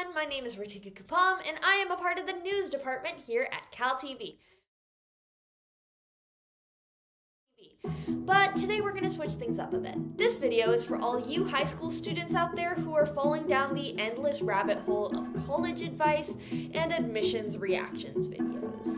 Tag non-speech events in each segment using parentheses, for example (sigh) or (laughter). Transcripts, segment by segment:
everyone. My name is Ritika Kuppam, and I am a part of the news department here at Cal TV. But today we're going to switch things up a bit. This video is for all you high school students out there who are falling down the endless rabbit hole of college advice and admissions reactions videos.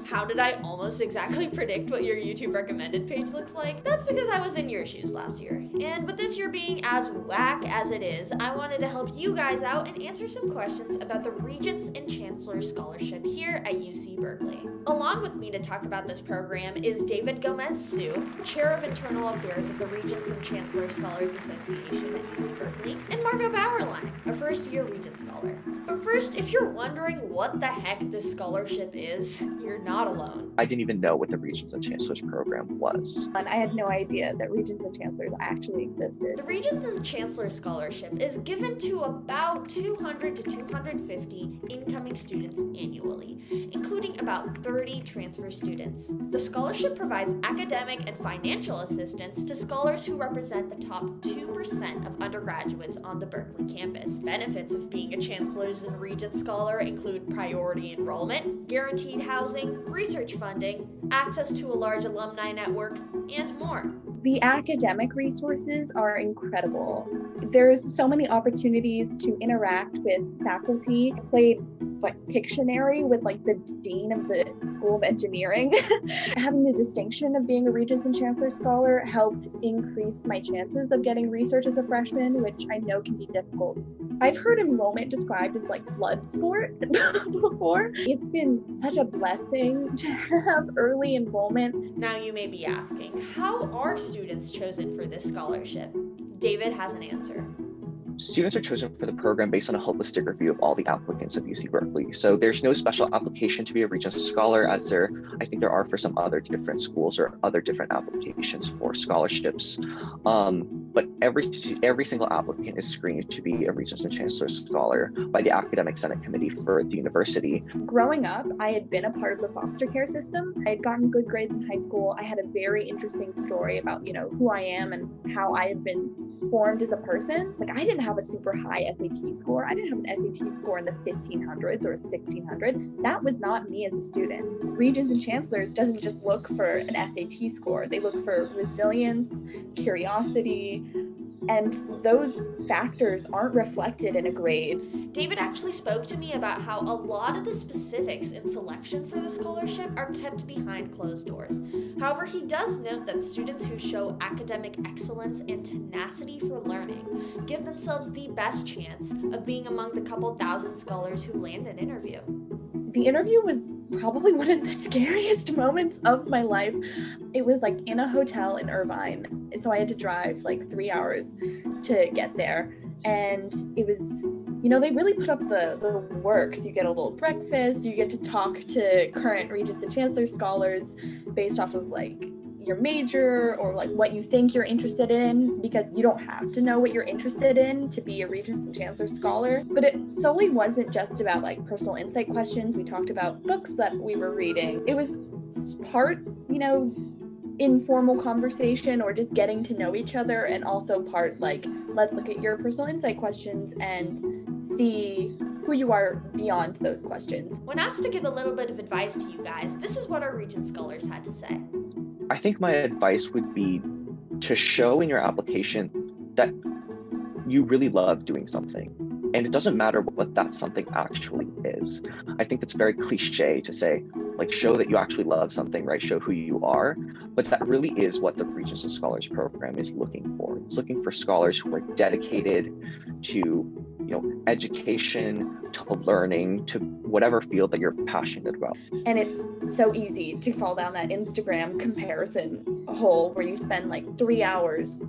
How did I almost exactly (laughs) predict what your YouTube recommended page looks like? That's because I was in your shoes last year. And with this year being as whack as it is, I wanted to help you guys out and answer some questions about the Regents and Chancellor Scholarship here at UC Berkeley. Along with me to talk about this program is David Gomez Siu, Chair of Internal Affairs of the Regents and Chancellor Scholars Association at UC Berkeley, and Margot Bauerlein, a first year Regent Scholar. But first, if you're wondering what the heck this scholarship is, you're not alone. I didn't even know what the Regents and Chancellors program was. And I had no idea that Regents and Chancellors actually existed. The Regents and Chancellor Scholarship is given to about 200 to 250 incoming students annually, including about 30 transfer students. The scholarship provides academic and financial assistance to scholars who represent the top 2% of undergraduates on the Berkeley campus. Benefits of being a Chancellor's and Regents Scholar include priority enrollment, guaranteed housing, research funding, access to a large alumni network, and more. The academic resources are incredible. There's so many opportunities to interact with faculty. I played like Pictionary with like the dean of the School of Engineering. (laughs) Having the distinction of being a Regents and Chancellor Scholar helped increase my chances of getting research as a freshman, which I know can be difficult. I've heard enrollment described as like blood sport (laughs) before. It's been such a blessing to have early enrollment. Now you may be asking, how are students chosen for this scholarship? David has an answer. Students are chosen for the program based on a holistic review of all the applicants at UC Berkeley. So there's no special application to be a Regents Scholar, as there I think there are for some other different schools or other different applications for scholarships. Um, but every every single applicant is screened to be a Regents and Chancellor Scholar by the Academic Senate Committee for the university. Growing up, I had been a part of the foster care system. I had gotten good grades in high school. I had a very interesting story about you know who I am and how I have been formed as a person. Like I didn't have a super high SAT score. I didn't have an SAT score in the 1500s or 1600. That was not me as a student. Regents and chancellors doesn't just look for an SAT score. They look for resilience, curiosity, and those factors aren't reflected in a grade. David actually spoke to me about how a lot of the specifics in selection for the scholarship are kept behind closed doors. However, he does note that students who show academic excellence and tenacity for learning give themselves the best chance of being among the couple thousand scholars who land an interview. The interview was probably one of the (laughs) scariest moments of my life. It was like in a hotel in Irvine. And so I had to drive like three hours to get there. And it was, you know, they really put up the, the works. You get a little breakfast, you get to talk to current regents and chancellor scholars based off of like your major or like what you think you're interested in because you don't have to know what you're interested in to be a regents and chancellor scholar but it solely wasn't just about like personal insight questions we talked about books that we were reading it was part you know informal conversation or just getting to know each other and also part like let's look at your personal insight questions and see who you are beyond those questions. When asked to give a little bit of advice to you guys, this is what our Regent Scholars had to say. I think my advice would be to show in your application that you really love doing something. And it doesn't matter what that something actually is. I think it's very cliche to say, like, show that you actually love something, right? Show who you are. But that really is what the Regents and Scholars program is looking for. It's looking for scholars who are dedicated to, you know, education, to learning, to whatever field that you're passionate about. And it's so easy to fall down that Instagram comparison hole where you spend like three hours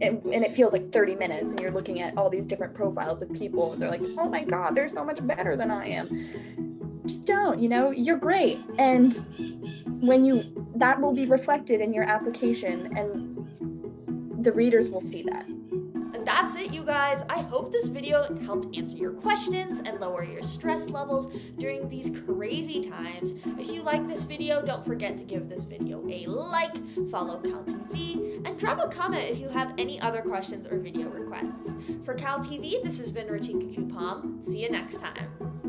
and, it feels like 30 minutes and you're looking at all these different profiles of people and they're like oh my god they're so much better than i am. Just don't you know you're great. And when you that will be reflected in your application and the readers will see that That's it, you guys. I hope this video helped answer your questions and lower your stress levels during these crazy times. If you like this video, don't forget to give this video a like, follow Cal TV, and drop a comment if you have any other questions or video requests. For Cal TV, this has been Ritika Kuppam. See you next time.